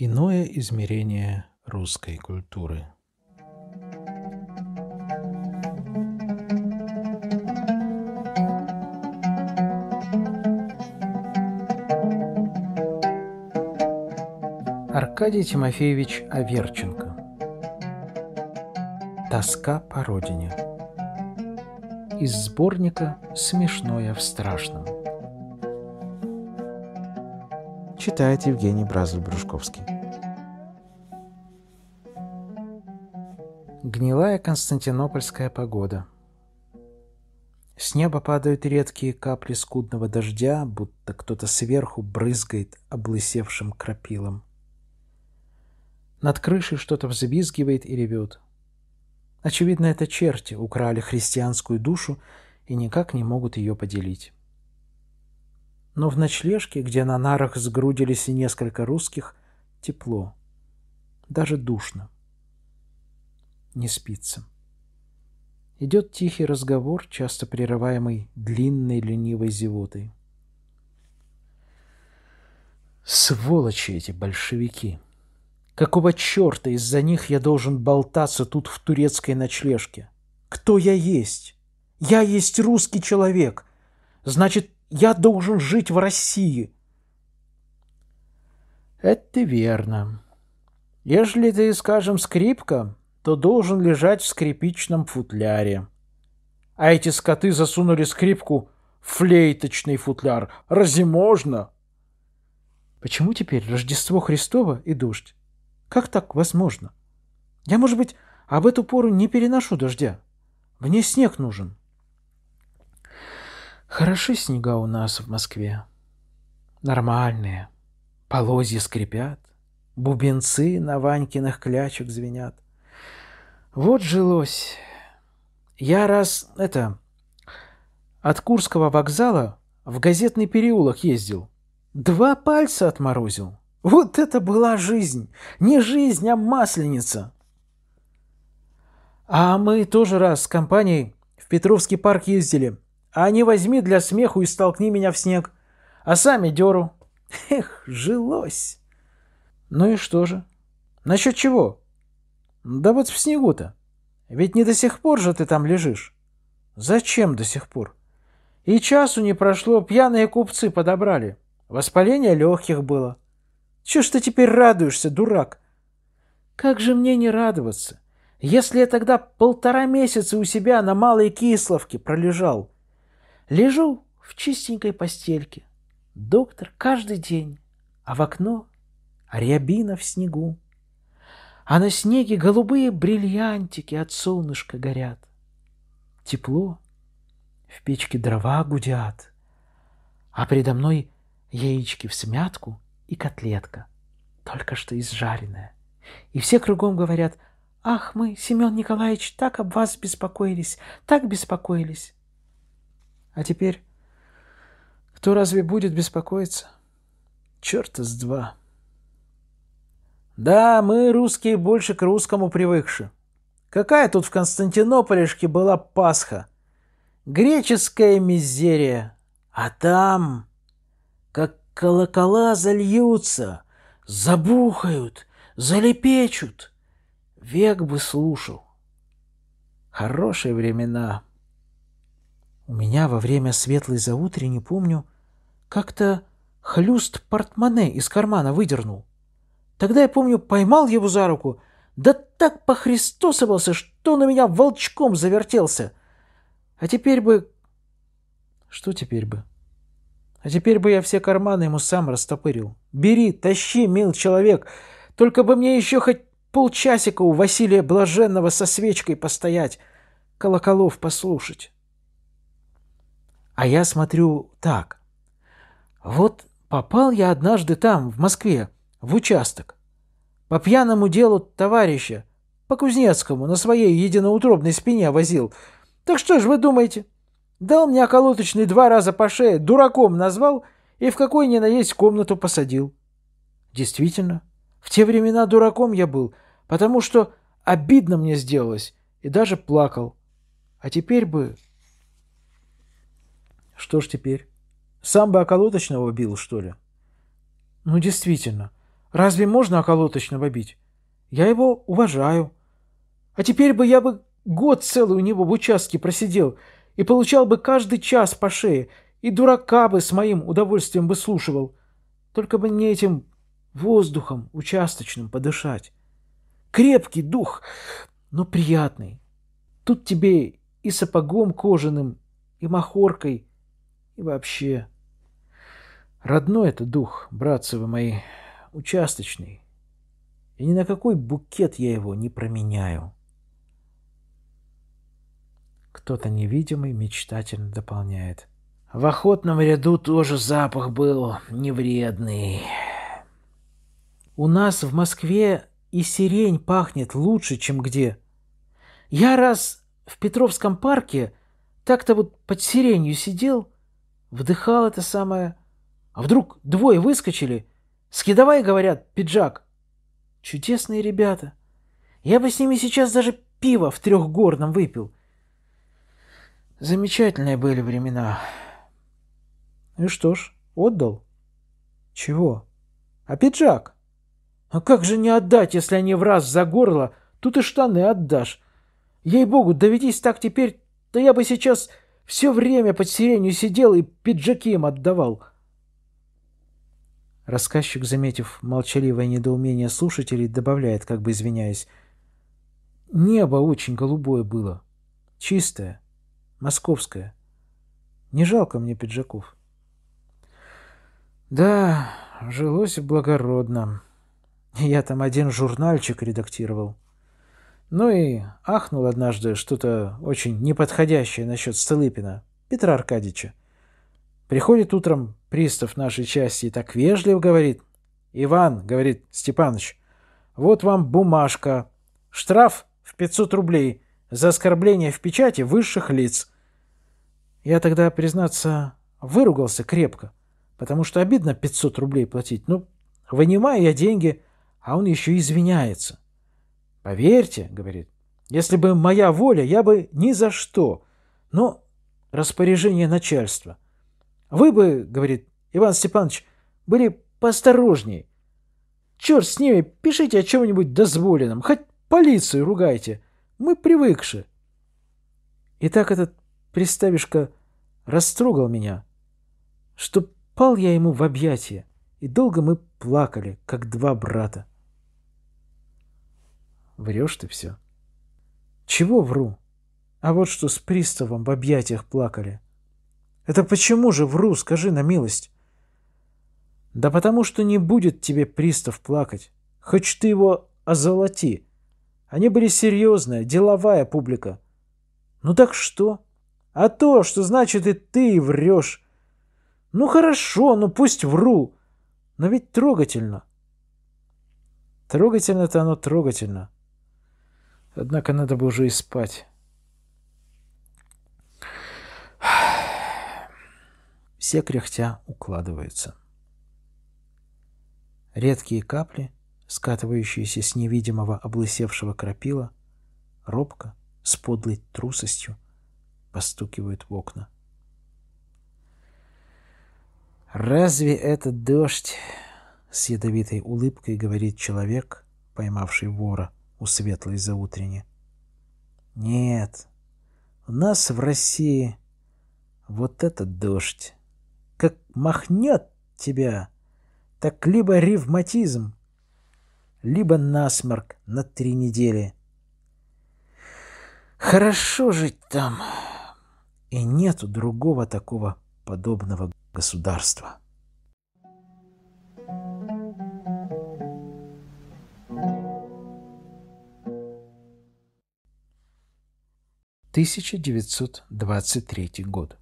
Иное измерение русской культуры. Аркадий Тимофеевич Аверченко. Тоска по родине. Из сборника «Смешное в страшном» Читает Евгений Бразов-Брюшковский Гнилая константинопольская погода С неба падают редкие капли скудного дождя, будто кто-то сверху брызгает облысевшим крапилом. Над крышей что-то взвизгивает и ревет. Очевидно, это черти украли христианскую душу и никак не могут ее поделить. Но в ночлежке, где на нарах сгрудились несколько русских, тепло. Даже душно. Не спится. Идет тихий разговор, часто прерываемый длинной ленивой зевотой. Сволочи эти большевики! Какого черта из-за них я должен болтаться тут в турецкой ночлежке? Кто я есть? Я есть русский человек. Значит, я должен жить в России. Это верно. Ежели ты, скажем, скрипка, то должен лежать в скрипичном футляре. А эти скоты засунули скрипку в флейточный футляр. Разве можно? Почему теперь Рождество Христово и дождь? Как так возможно? Я, может быть, об эту пору не переношу дождя. Мне снег нужен. Хороши снега у нас в Москве. Нормальные. Полозья скрипят. Бубенцы на Ванькиных клячек звенят. Вот жилось. Я раз, это, от Курского вокзала в газетный переулок ездил. Два пальца отморозил. Вот это была жизнь! Не жизнь, а масленица! А мы тоже раз с компанией в Петровский парк ездили. А не возьми для смеху и столкни меня в снег. А сами деру. Эх, жилось. Ну и что же? Насчет чего? Да вот в снегу-то. Ведь не до сих пор же ты там лежишь. Зачем до сих пор? И часу не прошло, пьяные купцы подобрали. Воспаление легких было. Чего ж ты теперь радуешься, дурак? Как же мне не радоваться, если я тогда полтора месяца у себя на Малой Кисловке пролежал? Лежу в чистенькой постельке. Доктор каждый день, а в окно рябина в снегу. А на снеге голубые бриллиантики от солнышка горят. Тепло, в печке дрова гудят, а передо мной яички в смятку — и котлетка, только что изжаренная. И все кругом говорят, «Ах, мы, Семен Николаевич, так об вас беспокоились, так беспокоились». А теперь кто разве будет беспокоиться? Черта с два. Да, мы, русские, больше к русскому привыкши. Какая тут в Константинополешке была Пасха? Греческая мизерия. А там, как колокола зальются, забухают, залепечут. Век бы слушал. Хорошие времена. У меня во время светлой заутренней, помню, как-то хлюст портмоне из кармана выдернул. Тогда я, помню, поймал его за руку, да так похристосовался, что на меня волчком завертелся. А теперь бы... Что теперь бы? А теперь бы я все карманы ему сам растопырил. Бери, тащи, мил человек. Только бы мне еще хоть полчасика у Василия Блаженного со свечкой постоять, колоколов послушать. А я смотрю так. Вот попал я однажды там, в Москве, в участок. По пьяному делу товарища, по Кузнецкому, на своей единоутробной спине возил. Так что ж вы думаете? — Дал мне околоточный два раза по шее, дураком назвал и в какой ни на есть комнату посадил. Действительно, в те времена дураком я был, потому что обидно мне сделалось и даже плакал. А теперь бы... Что ж теперь? Сам бы околоточного бил, что ли? Ну, действительно, Разве можно околоточного бить? Я его уважаю. А теперь бы я бы год целый у него в участке просидел и получал бы каждый час по шее, и дурака бы с моим удовольствием бы слушивал. Только бы не этим воздухом участочным подышать. Крепкий дух, но приятный. Тут тебе и сапогом кожаным, и махоркой, и вообще. Родной это дух, братцы вы мои, участочный. И ни на какой букет я его не променяю. Кто-то невидимый мечтательно дополняет. В охотном ряду тоже запах был невредный. У нас в Москве и сирень пахнет лучше, чем где. Я раз в Петровском парке так-то вот под сиренью сидел, вдыхал это самое, а вдруг двое выскочили, скидавай, говорят, пиджак. Чудесные ребята. Я бы с ними сейчас даже пиво в трехгорном выпил. Замечательные были времена. И что ж, отдал. Чего? А пиджак? А как же не отдать, если они в раз за горло, тут и штаны отдашь. Ей-богу, доведись так теперь, да я бы сейчас все время под сиренью сидел и пиджаки им отдавал. Рассказчик, заметив молчаливое недоумение слушателей, добавляет, как бы извиняясь. Небо очень голубое было. Чистое. Московское. Не жалко мне пиджаков. Да, жилось благородно. Я там один журнальчик редактировал. Ну и ахнул однажды что-то очень неподходящее насчет Столыпина, Петра Аркадьевича. Приходит утром пристав нашей части и так вежливо говорит. «Иван, — говорит Степаныч, — вот вам бумажка. Штраф в 500 рублей за оскорбление в печати высших лиц». Я тогда, признаться, выругался крепко, потому что обидно 500 рублей платить. Ну, вынимаю я деньги, а он еще извиняется. «Поверьте, — говорит, — если бы моя воля, я бы ни за что. Но распоряжение начальства. Вы бы, — говорит Иван Степанович, — были поосторожней. Черт с ними, пишите о чем-нибудь дозволенном, хоть полицию ругайте. Мы привыкши. И так этот приставишка растрогал меня, что пал я ему в объятия, и долго мы плакали, как два брата. Врешь ты все. Чего вру? А вот что с приставом в объятиях плакали. Это почему же вру, скажи на милость? Да потому что не будет тебе пристав плакать. Хоть ты его озолоти. Они были серьезная, деловая публика. Ну так что? А то, что значит и ты врешь. Ну хорошо, ну пусть вру. Но ведь трогательно. Трогательно-то оно трогательно. Однако надо бы уже и спать. Все кряхтя укладываются. Редкие капли, скатывающиеся с невидимого облысевшего крапила, робко, с подлой трусостью, постукивают в окна. «Разве это дождь?» — с ядовитой улыбкой говорит человек, поймавший вора у светлой заутрени. Нет, у нас в России вот этот дождь, как махнет тебя, так либо ревматизм, либо насморк на три недели. Хорошо жить там, и нету другого такого подобного государства. 1923 год.